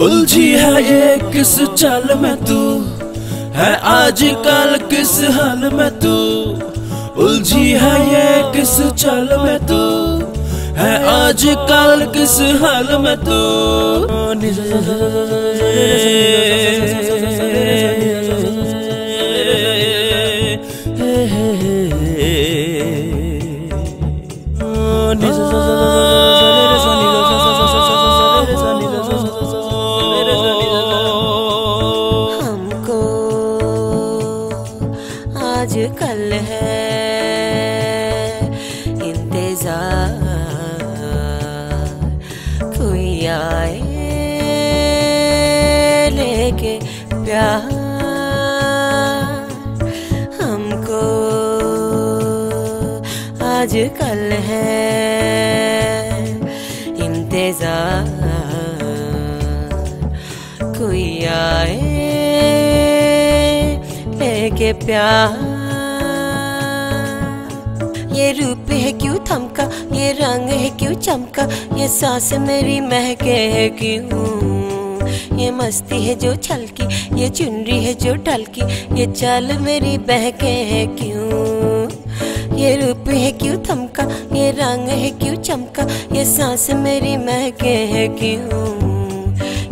उलझी है ये किस चाल में तू? है आज कल किस हाल में तू? उलझी है ये किस चाल में तू? है आज कल किस हाल में तू? हमको आए लेके प्यार हमको आज कल है इंतज़ार। कोई आए लेके प्यार ये रूप है क्यों थमका? ये रंग है क्यों चमका? ये सांस मेरी महके है क्यों? ये मस्ती है जो छलकी, ये चुनरी है जो ढलकी, ये चाल मेरी बहके है क्यों? ये रूप है क्यों थमका? ये रंग है क्यों चमका? ये सांस मेरी महके है क्यों?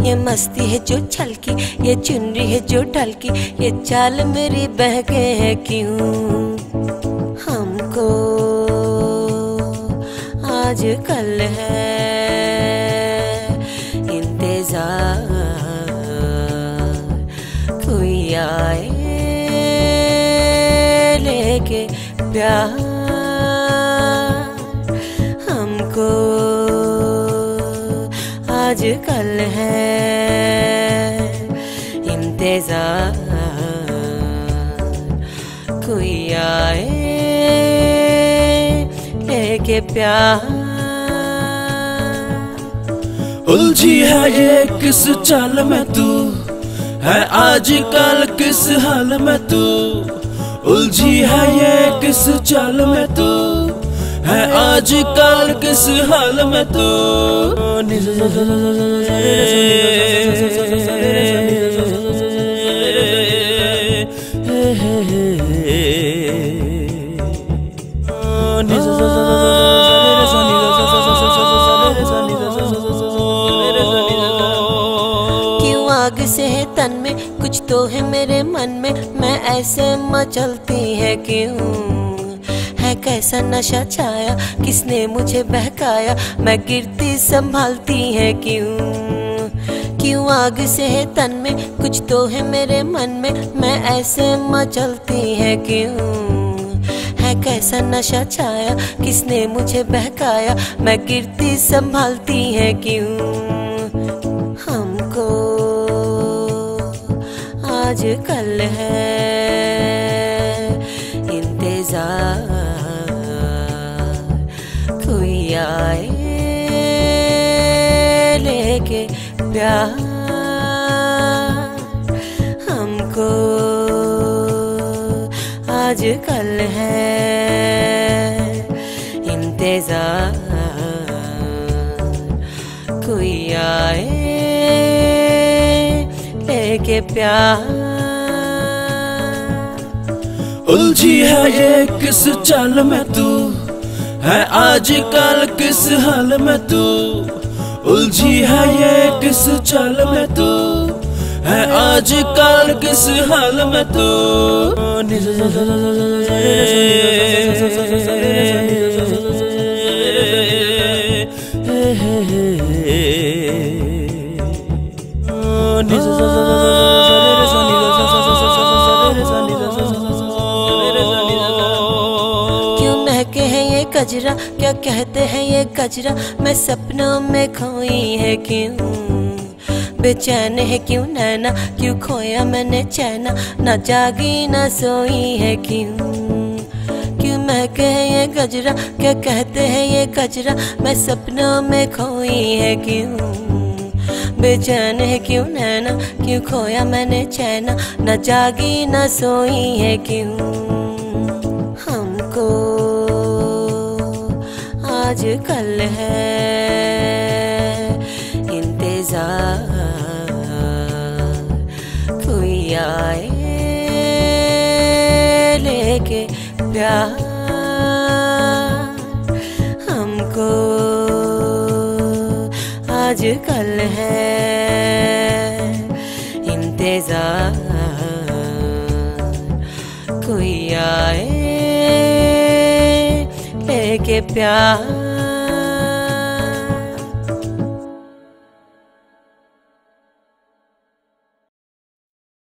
ये मस्ती है जो छलकी, ये चुनरी है जो ढलकी, ये चाल मेरी बहके है क्यों? हमको आज कल है इंतज़ार। कोई आए लेके प्यार। हमको आज कल है इंतज़ार। कोई आए लेके प्यार उलझी है ये किस चाल में तू है आज कल किस हाल में तू उलझी है ये किस चाल में तू है आज कल किस हाल में तू है तन में, कुछ तो है मेरे मन में। मैं ऐसे मचलती है क्यों? है कैसा नशा छाया? किसने मुझे बहकाया? मैं गिरती संभालती है क्यों? क्यों आग से है तन में, कुछ तो है मेरे मन में। मैं ऐसे मचलती है क्यों? है कैसा नशा छाया? किसने मुझे बहकाया? मैं गिरती संभालती है क्यों? हमको आज कल है इंतज़ार। कोई आए लेके प्यार। हमको आज कल है इंतज़ार। लेके प्यार। उलझी है ये किस चाल में तू? है आज कल किस हाल में तू? उलझी है ये किस चाल में तू? है आज कल किस हाल में तू? क्यों महके है ये कजरा क्या कहते हैं ये कजरा मैं सपनों में खोई है क्यों? बेचैन है क्यों नैना? क्यों खोया मैंने चैना? ना जागी ना सोई है क्यों? क्यों महके है ये गजरा? क्या कहते हैं ये गजरा? मैं सपनों में खोई है क्यों? बेचैन है क्यों नैना? क्यों खोया मैंने चैना? न जागी, न सोई है क्यों? हमको आज कल है इंतज़ार। कोई आए लेके प्यार आज कल है इंतज़ार। कोई आए लेके प्यार।